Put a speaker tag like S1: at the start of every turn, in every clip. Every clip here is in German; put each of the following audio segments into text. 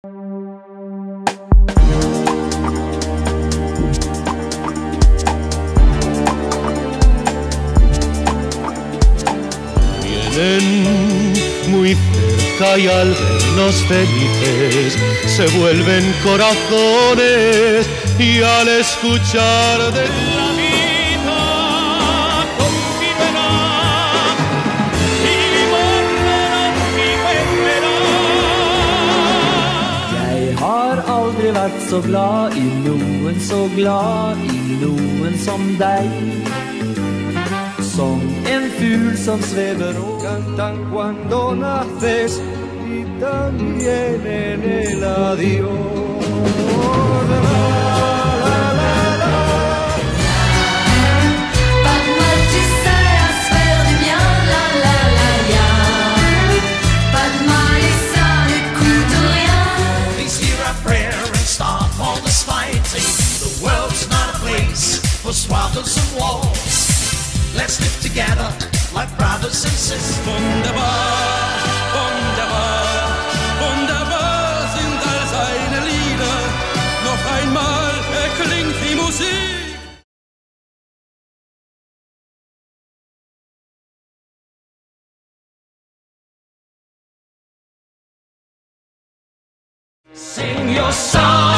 S1: Vienen muy cerca y al vernos felices se vuelven corazones y al escuchar de la...
S2: så glad i noen, så glad i noen som deg. Som en fugl som svever og
S3: Cantan cuando naces y también en el adiós.
S4: my brothers and sisters.
S5: Wunderbar, wunderbar, wunderbar sind all seine Lieder. Noch einmal erklingt die Musik.
S4: Sing your song.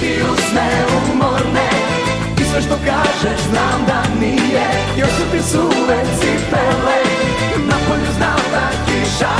S4: Ti
S3: usne umorne. I sve što kažeš znam da nije. Još su ti suve cipele Na polju znam da kiša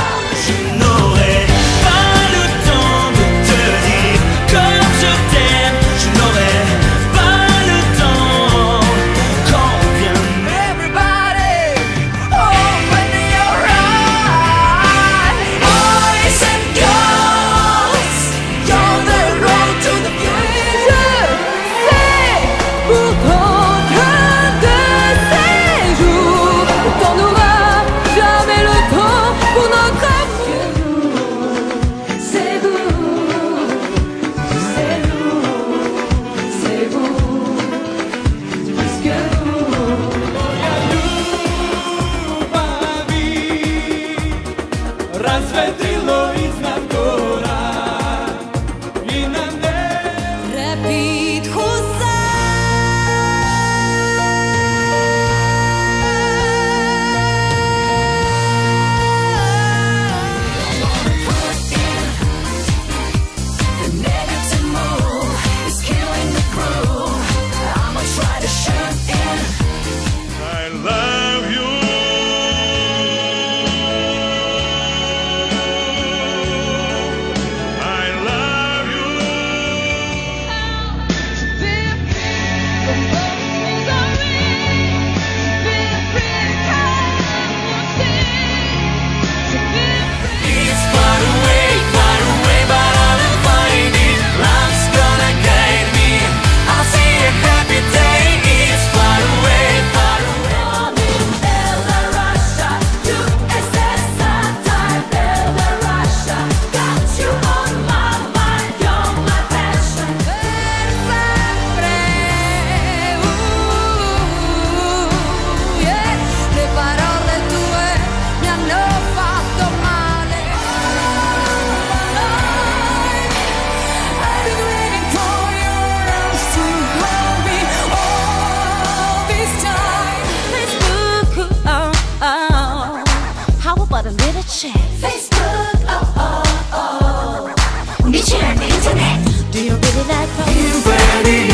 S4: David.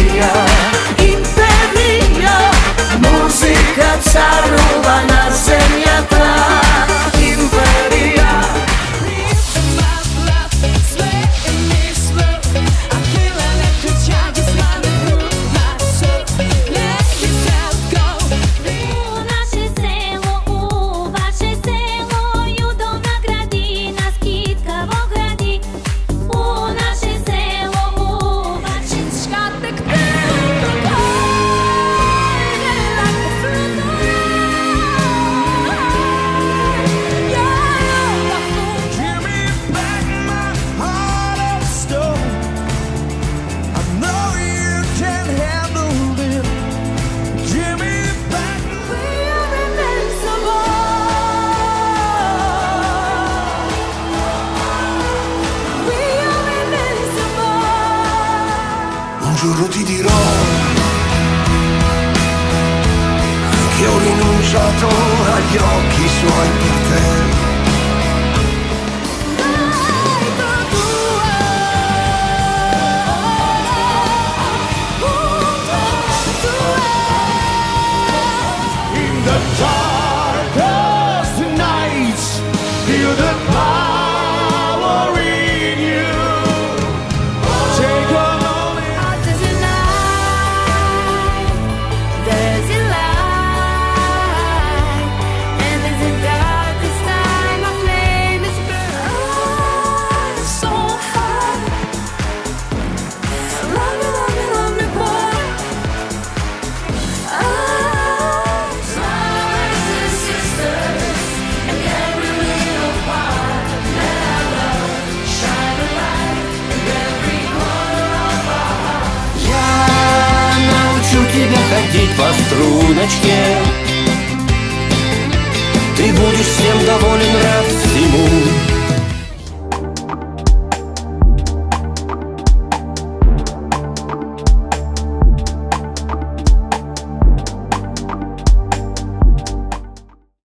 S4: giuro ti dirò che ho rinunciato agli occhi suoi per te.
S3: облачке Ты будешь всем доволен, рад всему.